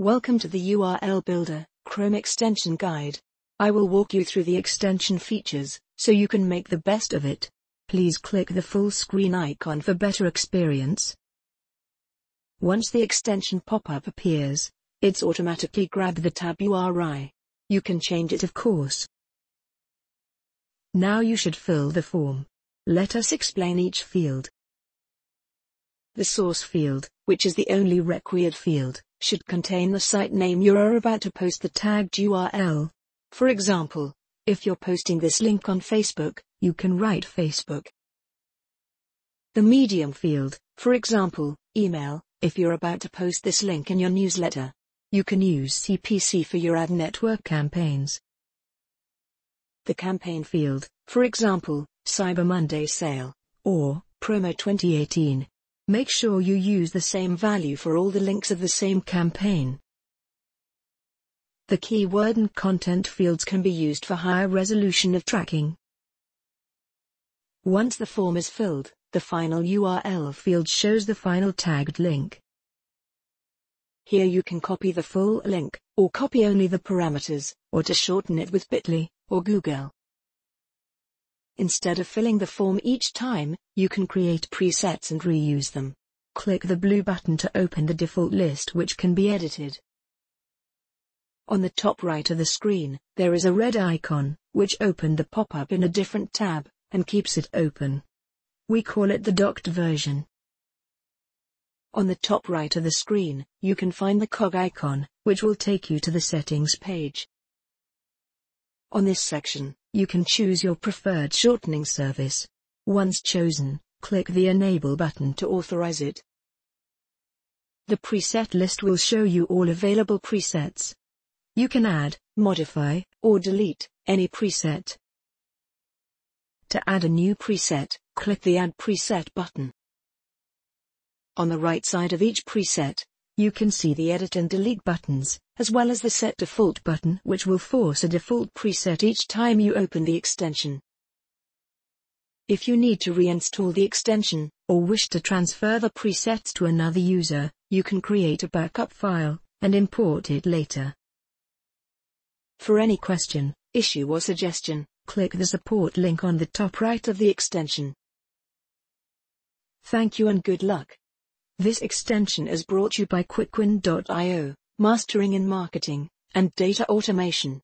Welcome to the URL Builder, Chrome Extension Guide. I will walk you through the extension features, so you can make the best of it. Please click the full screen icon for better experience. Once the extension pop-up appears, it's automatically grabbed the tab URI. You can change it of course. Now you should fill the form. Let us explain each field. The source field, which is the only required field, should contain the site name you are about to post the tagged URL. For example, if you're posting this link on Facebook, you can write Facebook. The medium field, for example, email, if you're about to post this link in your newsletter. You can use CPC for your ad network campaigns. The campaign field, for example, Cyber Monday sale, or Promo 2018. Make sure you use the same value for all the links of the same campaign. The keyword and content fields can be used for higher resolution of tracking. Once the form is filled, the final URL field shows the final tagged link. Here you can copy the full link, or copy only the parameters, or to shorten it with Bitly, or Google. Instead of filling the form each time, you can create presets and reuse them. Click the blue button to open the default list which can be edited. On the top right of the screen, there is a red icon, which opened the pop-up in a different tab, and keeps it open. We call it the docked version. On the top right of the screen, you can find the cog icon, which will take you to the settings page. On this section, you can choose your preferred shortening service. Once chosen, click the Enable button to authorize it. The preset list will show you all available presets. You can add, modify, or delete any preset. To add a new preset, click the Add Preset button. On the right side of each preset, you can see the Edit and Delete buttons, as well as the Set Default button which will force a default preset each time you open the extension. If you need to reinstall the extension, or wish to transfer the presets to another user, you can create a backup file, and import it later. For any question, issue or suggestion, click the support link on the top right of the extension. Thank you and good luck. This extension is brought to you by Quickwin.io, Mastering in Marketing, and Data Automation.